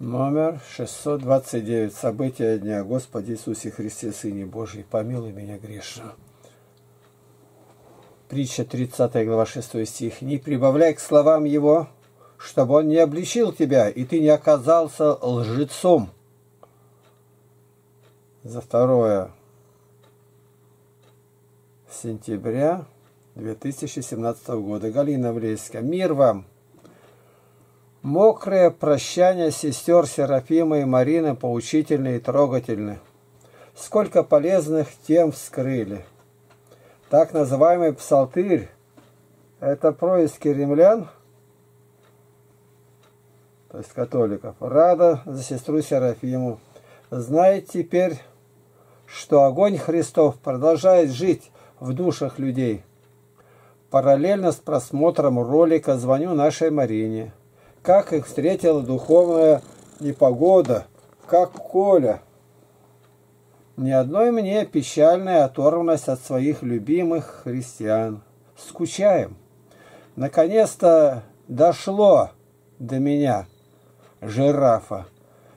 Номер 629. События дня. Господи Иисусе Христе, Сыне Божий, помилуй меня грешно. Притча 30 глава 6 стих. «Не прибавляй к словам его, чтобы он не обличил тебя, и ты не оказался лжецом». За второе сентября 2017 года. Галина Влеська. Мир вам! Мокрое прощание сестер Серафима и Марины поучительны и трогательны. Сколько полезных тем вскрыли. Так называемый псалтырь – это происки римлян, то есть католиков. Рада за сестру Серафиму. Знает теперь, что огонь Христов продолжает жить в душах людей. Параллельно с просмотром ролика звоню нашей Марине – как их встретила духовная непогода, как Коля. Ни одной мне печальная оторванность от своих любимых христиан. Скучаем. Наконец-то дошло до меня, жирафа,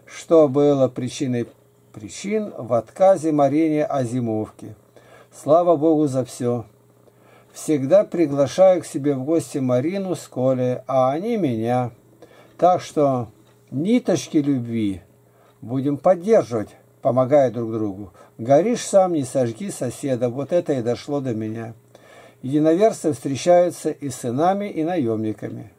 что было причиной причин в отказе Марине о зимовке. Слава Богу за все. Всегда приглашаю к себе в гости Марину с Колей, а они меня – так что ниточки любви будем поддерживать, помогая друг другу. Горишь сам, не сожги соседа. Вот это и дошло до меня. Единоверцы встречаются и сынами, и наемниками.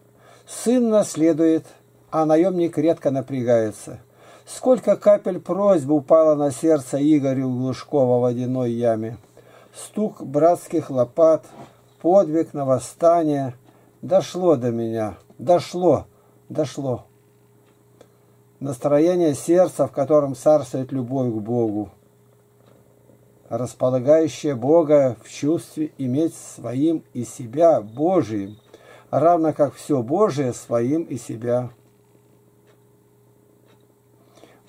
Сын наследует, а наемник редко напрягается. Сколько капель просьбы упало на сердце Игорю Глушкова в водяной яме. Стук братских лопат, подвиг на восстание. Дошло до меня, дошло дошло. Настроение сердца, в котором царствует любовь к Богу, располагающее Бога в чувстве иметь своим и себя Божиим, равно как все Божие своим и себя.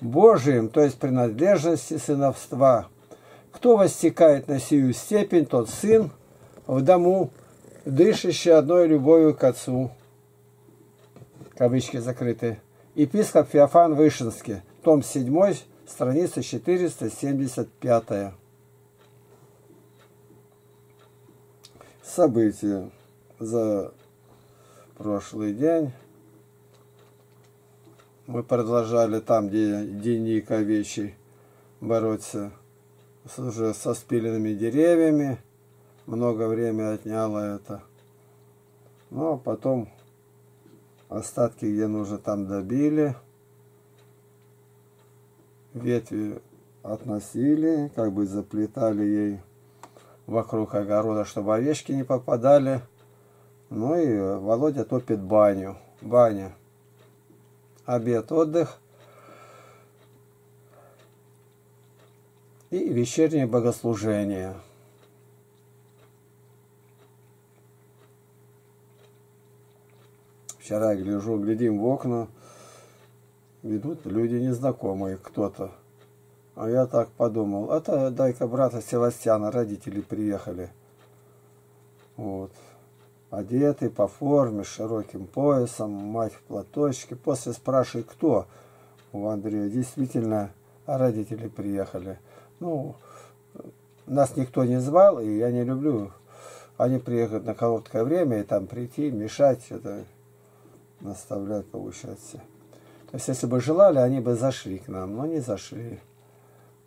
Божиим, то есть принадлежности сыновства. Кто востекает на сию степень, тот сын в дому, дышащий одной любовью к Отцу кавычки закрыты, епископ Феофан Вышинский, том 7, страница 475. События за прошлый день. Мы продолжали там, где денник овечий, бороться с, уже со спиленными деревьями. Много времени отняло это. А потом Остатки, где нужно, там добили. Ветви относили, как бы заплетали ей вокруг огорода, чтобы овечки не попадали. Ну и Володя топит баню. Баня. Обед, отдых. И вечернее богослужение. Вчера я гляжу, глядим в окна, ведут люди незнакомые, кто-то. А я так подумал, это дай-ка брата Севастьяна, родители приехали. Вот. Одетый по форме, широким поясом, мать в платочке. После спрашивай, кто у Андрея. Действительно, родители приехали. Ну, нас никто не звал, и я не люблю. Они приехают на короткое время, и там прийти, мешать, это наставлять, получается. То есть, если бы желали, они бы зашли к нам, но не зашли.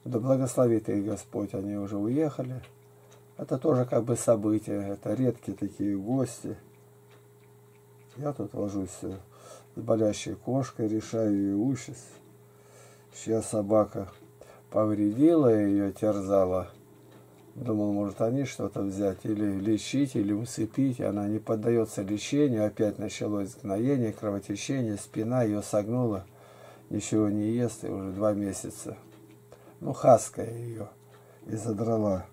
Да благословит их Господь, они уже уехали. Это тоже как бы событие, это редкие такие гости. Я тут ложусь с болящей кошкой, решаю ее ущись. Чья собака повредила ее, терзала. Думал, может, они что-то взять, или лечить, или усыпить. Она не поддается лечению. Опять началось гноение, кровотечение, спина ее согнула. Ничего не ест, и уже два месяца. Ну, хаская ее и задрала.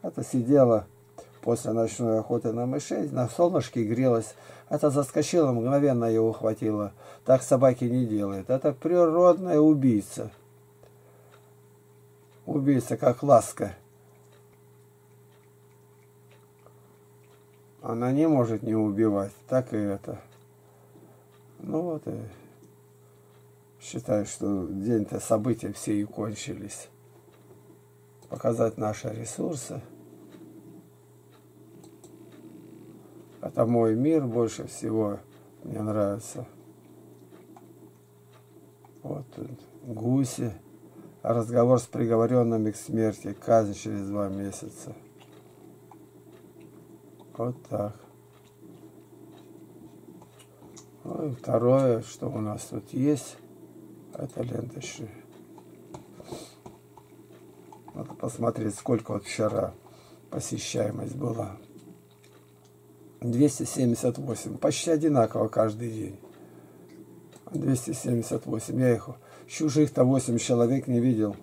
Это сидела после ночной охоты на мышей, на солнышке грелась. Это заскочила, мгновенно ее ухватила. Так собаки не делают. Это природная убийца. Убийца, как ласка. Она не может не убивать, так и это. Ну вот и Считаю, что день-то события все и кончились. Показать наши ресурсы. Это мой мир больше всего мне нравится. Вот гуси. Разговор с приговоренными к смерти. Казнь через два месяца. Вот так. Ну и второе, что у нас тут есть, это ленточки. Надо посмотреть, сколько вот вчера посещаемость была. 278. Почти одинаково каждый день. 278. Я их чужих-то 8 человек не видел.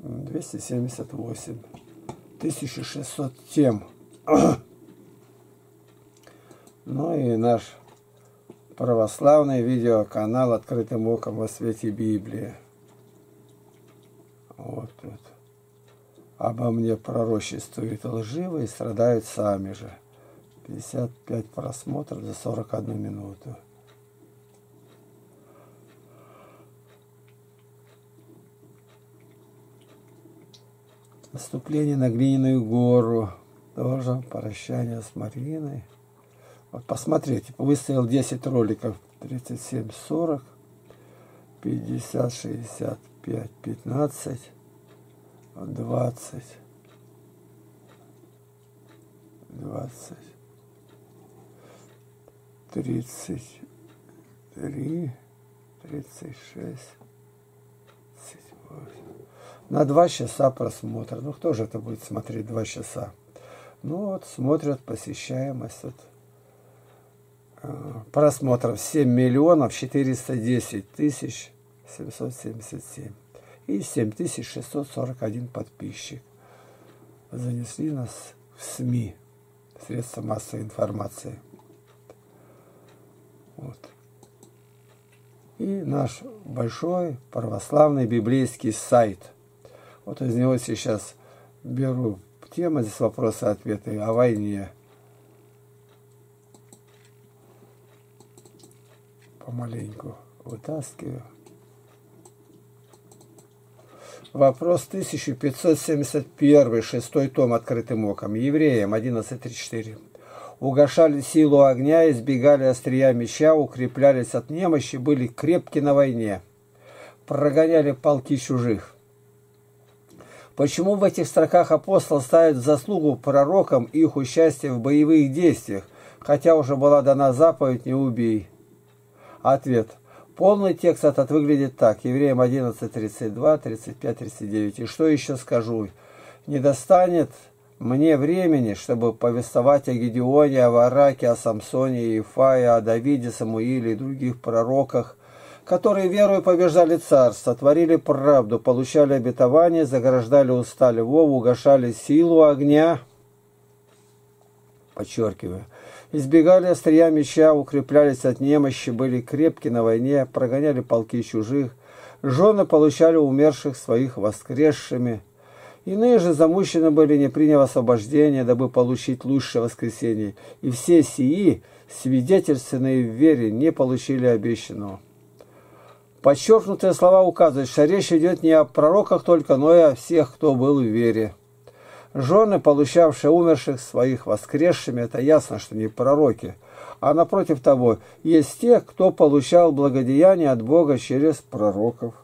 278. 1600 тем. Ну и наш православный видеоканал «Открытым оком во свете Библии». Вот тут. Обо мне пророчествуют лживые и страдают сами же. 55 просмотров за 41 минуту. Наступление на глиняную гору. Тоже прощание с Мариной. Вот посмотрите, выставил 10 роликов. 37, 40, 50, 65, 15, 20, 20, 33, 36, 38. На два часа просмотра. Ну, кто же это будет смотреть два часа? Ну, вот смотрят посещаемость. Вот просмотров 7 миллионов 410 тысяч 777 и 7641 подписчик. Занесли нас в СМИ, средства массовой информации. Вот. И наш большой православный библейский сайт. Вот из него сейчас беру темы, здесь вопросы-ответы о войне, помаленьку вытаскиваю. Вопрос 1571, шестой том открытым оком. Евреям 11.34. Угошали силу огня, избегали острия меча, укреплялись от немощи, были крепки на войне. Прогоняли полки чужих. Почему в этих строках апостол ставит в заслугу пророкам их участие в боевых действиях, хотя уже была дана заповедь «не убей»? Ответ. Полный текст этот выглядит так. Евреям 11, 32, 35, 39. И что еще скажу? Не достанет мне времени, чтобы повествовать о Гедеоне, о Вараке, о Самсоне, Ифае, о Давиде, Самуиле и других пророках, которые верою побеждали царство, творили правду, получали обетование, заграждали уста львов, угошали силу огня. Подчеркиваю избегали острия меча, укреплялись от немощи, были крепки на войне, прогоняли полки чужих, жены получали умерших своих воскресшими. Иные же замучены были, не приняв освобождения, дабы получить лучшее воскресенье. И все сии, свидетельственные в вере, не получили обещанного. Подчеркнутые слова указывают, что речь идет не о пророках только, но и о всех, кто был в вере. Жены, получавшие умерших своих воскресшими, это ясно, что не пророки. А напротив того, есть те, кто получал благодеяние от Бога через пророков.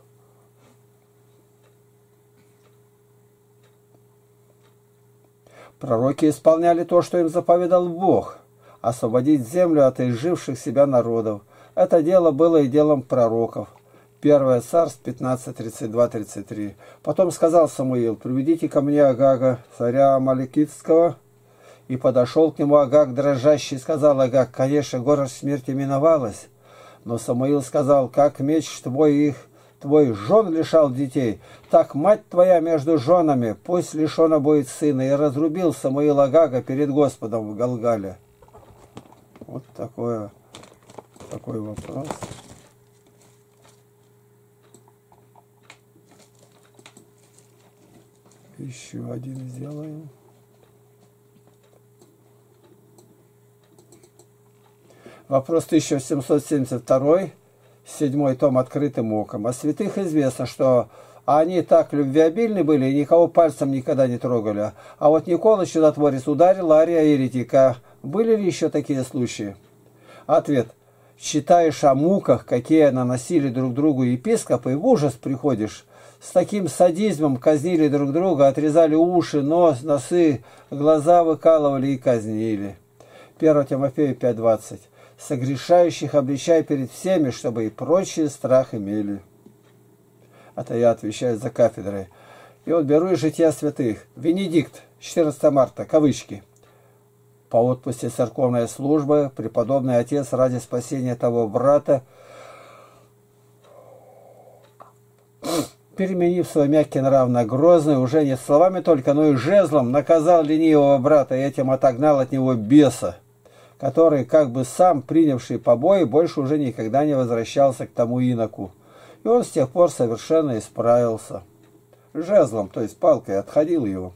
Пророки исполняли то, что им заповедал Бог – освободить землю от изживших себя народов. Это дело было и делом пророков – Первое царств 15, 32, 33. Потом сказал Самуил, приведите ко мне Агага, царя Амаликитского. И подошел к нему Агаг дрожащий, сказал Агаг, конечно, город смерти миновалась. Но Самуил сказал, как меч твой их, твой жен лишал детей, так мать твоя между женами, пусть лишена будет сына. И разрубил Самуил Агага перед Господом в Галгале. Вот такое, такой вопрос. Еще один сделаем. Вопрос 1772. седьмой том открытым оком. О святых известно, что они так любвеобильны были никого пальцем никогда не трогали. А вот Никола Чудотворец ударил Ария еретика. Были ли еще такие случаи? Ответ. Читаешь о муках, какие наносили друг другу епископы, и в ужас приходишь. С таким садизмом казнили друг друга, отрезали уши, нос, носы, глаза выкалывали и казнили. 1 Тимофея 5.20. Согрешающих обличай перед всеми, чтобы и прочие страх имели. Это я отвечаю за кафедрой. И вот беру из жития святых. Венедикт, 14 марта, кавычки. По отпусти церковной службы преподобный отец ради спасения того брата, переменив свой мягкий нрав на грозный, уже не словами только, но и жезлом, наказал ленивого брата и этим отогнал от него беса, который, как бы сам принявший побои, больше уже никогда не возвращался к тому иноку. И он с тех пор совершенно исправился. Жезлом, то есть палкой, отходил его.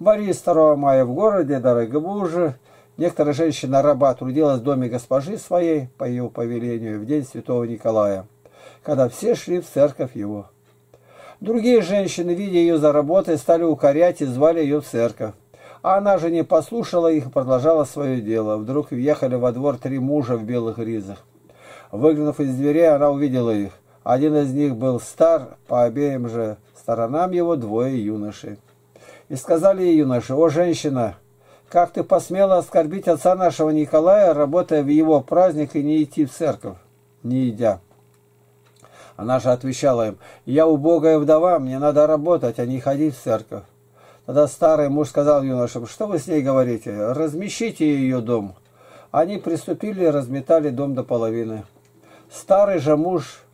Борис 2 мая в городе Дорогобуже. Некоторая женщина-раба трудилась в доме госпожи своей по ее повелению в день святого Николая, когда все шли в церковь его. Другие женщины, видя ее за работой, стали укорять и звали ее в церковь. А она же не послушала их и продолжала свое дело. Вдруг въехали во двор три мужа в белых ризах. Выглянув из дверей, она увидела их. Один из них был стар, по обеим же сторонам его двое юношей. И сказали ей юноши, «О, женщина, как ты посмела оскорбить отца нашего Николая, работая в его праздник и не идти в церковь, не идя?» Она же отвечала им, «Я убогая вдова, мне надо работать, а не ходить в церковь». Тогда старый муж сказал юношам, «Что вы с ней говорите? Размещите ее дом». Они приступили и разметали дом до половины. Старый же муж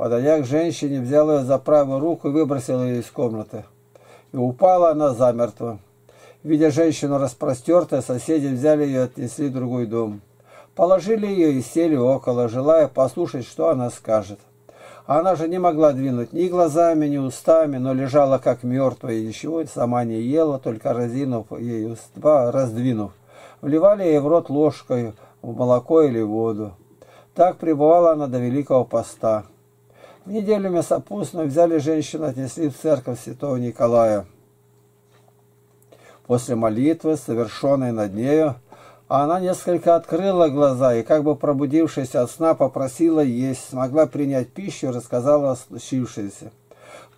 Подойдя к женщине, взял ее за правую руку и выбросил ее из комнаты. И упала она замертво. Видя женщину распростертую, соседи взяли ее и отнесли в другой дом. Положили ее и сели около, желая послушать, что она скажет. Она же не могла двинуть ни глазами, ни устами, но лежала как мертвая и ничего сама не ела, только разинув ей уста, раздвинув. Вливали ей в рот ложкой в молоко или воду. Так пребывала она до Великого Поста. В неделю мясопустную взяли женщину, отнесли в церковь святого Николая. После молитвы, совершенной над нею, она несколько открыла глаза и, как бы пробудившись от сна, попросила есть, смогла принять пищу и рассказала о случившемся.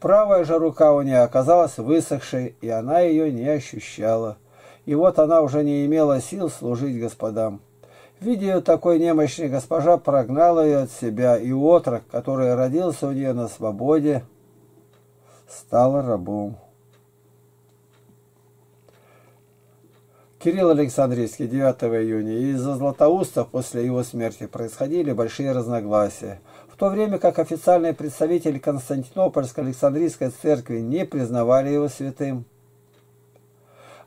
Правая же рука у нее оказалась высохшей, и она ее не ощущала. И вот она уже не имела сил служить господам. Видя такой немощной, госпожа прогнала ее от себя, и отрок, который родился у нее на свободе, стал рабом. Кирилл Александрийский, 9 июня. Из-за Златоуста после его смерти происходили большие разногласия. В то время как официальные представители Константинопольской Александрийской церкви не признавали его святым.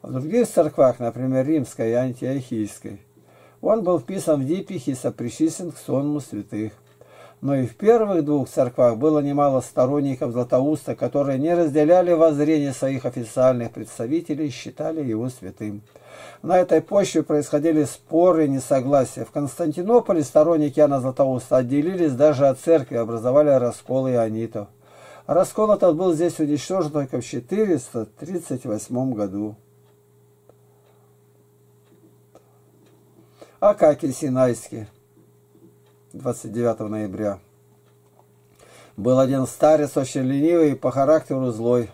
В других церквах, например, римской и антиохийской, он был вписан в дипих и сопричислен к сонму святых. Но и в первых двух церквах было немало сторонников Златоуста, которые не разделяли воззрение своих официальных представителей и считали его святым. На этой почве происходили споры и несогласия. В Константинополе сторонники Яна Златоуста отделились даже от церкви, образовали раскол ионитов. Раскол этот был здесь уничтожен только в 438 году. Акакий Синайский, 29 ноября. Был один старец, очень ленивый и по характеру злой.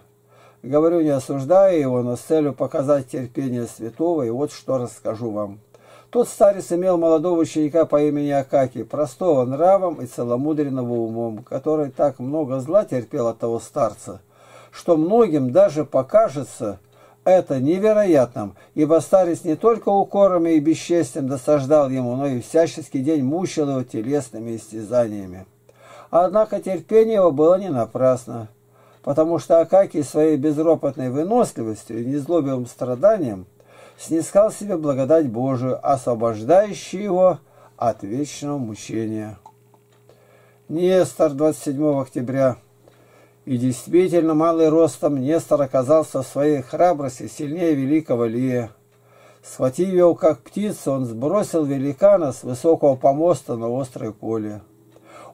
Говорю, не осуждая его, но с целью показать терпение святого, и вот что расскажу вам. Тот старец имел молодого ученика по имени Акаки, простого нравом и целомудренного умом, который так много зла терпел от того старца, что многим даже покажется – это невероятным, ибо старец не только укорами и бесчестием досаждал ему, но и всяческий день мучил его телесными истязаниями. Однако терпение его было не напрасно, потому что Акакий своей безропотной выносливостью и незлобивым страданием снискал себе благодать Божию, освобождающую его от вечного мучения. Нестор, 27 октября и действительно, малый ростом Нестор оказался в своей храбрости сильнее великого Лия. Схватив его как птицу, он сбросил великана с высокого помоста на острое поле.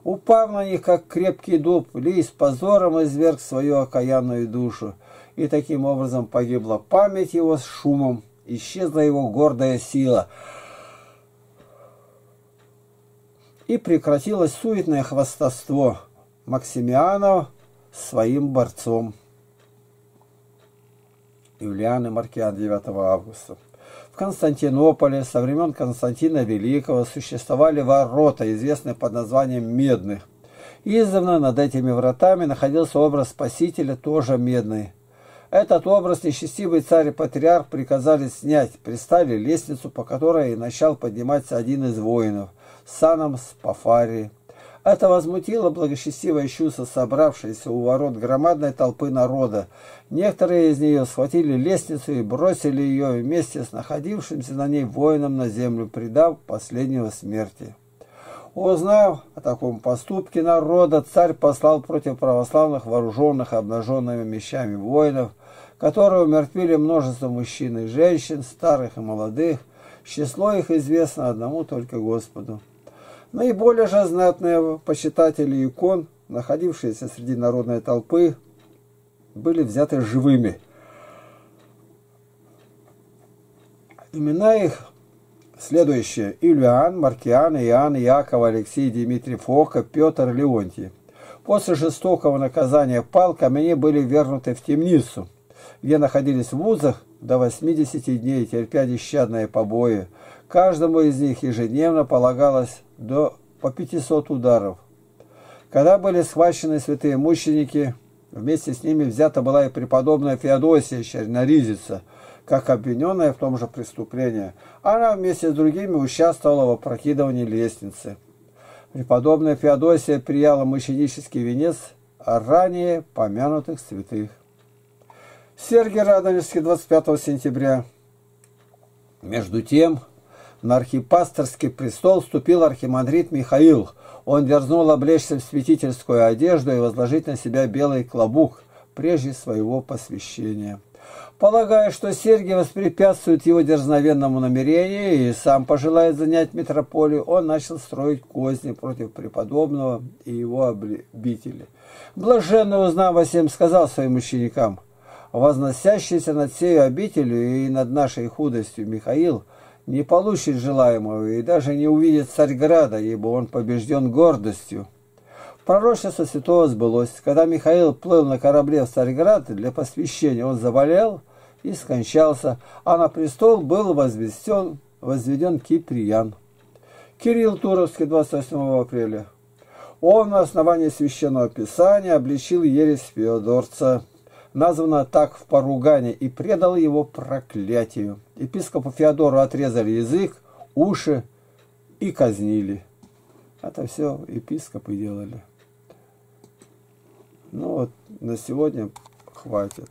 Упав на них, как крепкий дуб, Ли с позором изверг свою окаянную душу, и таким образом погибла память его с шумом, исчезла его гордая сила, и прекратилось суетное хвастовство Максимианова своим борцом. Юлиан и Маркиан 9 августа. В Константинополе со времен Константина Великого существовали ворота, известные под названием Медных. Издавна над этими вратами находился образ Спасителя, тоже медный. Этот образ несчастливый царь и патриарх приказали снять, пристали лестницу, по которой начал подниматься один из воинов, саном Спафарии. Это возмутило благочестивое чувство, собравшееся у ворот громадной толпы народа. Некоторые из нее схватили лестницу и бросили ее вместе с находившимся на ней воином на землю, предав последнего смерти. Узнав о таком поступке народа, царь послал против православных вооруженных обнаженными мечами воинов, которые умертвили множество мужчин и женщин, старых и молодых. Число их известно одному только Господу. Наиболее же знатные почитатели икон, находившиеся среди народной толпы, были взяты живыми. Имена их следующие. Ильян, Маркиан, Иоанн, Яков, Алексей, Дмитрий, Фока, Петр, Леонтий. После жестокого наказания палками были вернуты в темницу, где находились в вузах до 80 дней, терпя нещадные побои. Каждому из них ежедневно полагалось до по 500 ударов. Когда были схвачены святые мученики, вместе с ними взята была и преподобная Феодосия Черноризица, как обвиненная в том же преступлении. Она вместе с другими участвовала в опрокидывании лестницы. Преподобная Феодосия прияла мученический венец ранее помянутых святых. Сергий Радонежский, 25 сентября. Между тем, на архипасторский престол вступил архимандрит Михаил. Он дерзнул облечься в святительскую одежду и возложить на себя белый клобук, прежде своего посвящения. Полагая, что Сергий воспрепятствует его дерзновенному намерению и сам пожелает занять метрополию, он начал строить козни против преподобного и его обители. Блаженно узнав о всем, сказал своим ученикам, «Возносящийся над сею обителью и над нашей худостью Михаил – не получит желаемого и даже не увидит Царьграда, ибо он побежден гордостью. Пророчество святого сбылось. Когда Михаил плыл на корабле в Царьград для посвящения, он заболел и скончался, а на престол был возведен, возведен Киприян. Кирилл Туровский, 28 апреля. Он на основании Священного Писания обличил ересь Феодорца названо так в поругане, и предал его проклятию. Епископу Феодору отрезали язык, уши и казнили. Это все епископы делали. Ну вот, на сегодня хватит.